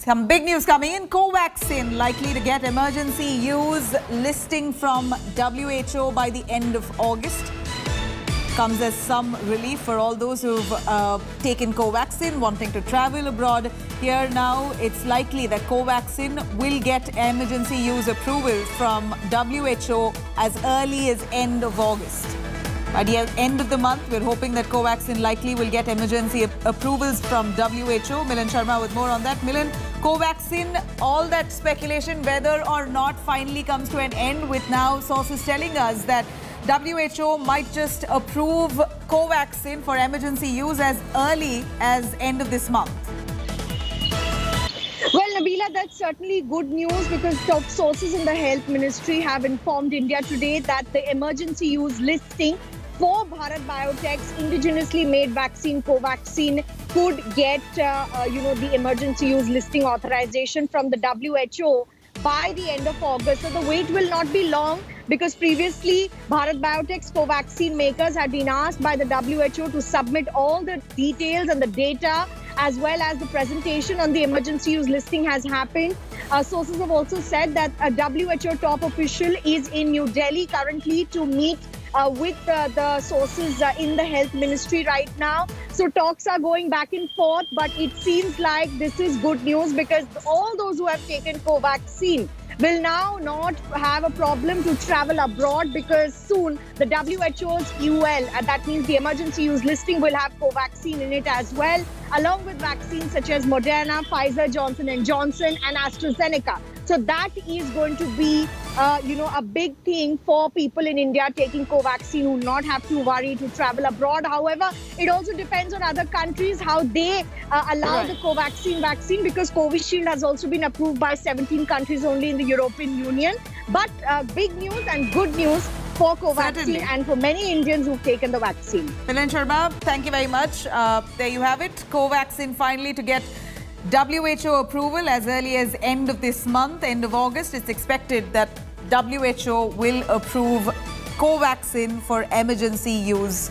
Some big news coming in. Covaxin likely to get emergency use listing from WHO by the end of August. Comes as some relief for all those who've uh, taken Covaxin, wanting to travel abroad. Here now, it's likely that Covaxin will get emergency use approval from WHO as early as end of August. By the end of the month, we're hoping that Covaxin likely will get emergency approvals from WHO. Milan Sharma with more on that. Milan, Covaxin, all that speculation whether or not finally comes to an end with now sources telling us that WHO might just approve Covaxin for emergency use as early as end of this month. Well, Nabila, that's certainly good news because top sources in the health ministry have informed India today that the emergency use listing for Bharat Biotech's indigenously made vaccine Covaxin could get, uh, uh, you know, the emergency use listing authorization from the WHO by the end of August. So the wait will not be long because previously Bharat Biotech's Covaxin makers had been asked by the WHO to submit all the details and the data as well as the presentation on the emergency use listing has happened. Uh, sources have also said that a WHO top official is in New Delhi currently to meet uh, with uh, the sources uh, in the health ministry right now. So talks are going back and forth, but it seems like this is good news because all those who have taken Covaxin will now not have a problem to travel abroad because soon the WHO's EUL, and that means the emergency use listing, will have Covaxin in it as well, along with vaccines such as Moderna, Pfizer, Johnson & Johnson, and AstraZeneca. So that is going to be, uh, you know, a big thing for people in India taking Covaxin who not have to worry to travel abroad. However, it also depends on other countries how they uh, allow right. the Covaxin vaccine because Covishield has also been approved by 17 countries only in the European Union. But uh, big news and good news for Covaxin and for many Indians who've taken the vaccine. Milan Sharma, thank you very much. Uh, there you have it. Covaxin finally to get WHO approval as early as end of this month, end of August. It's expected that WHO will approve Covaxin for emergency use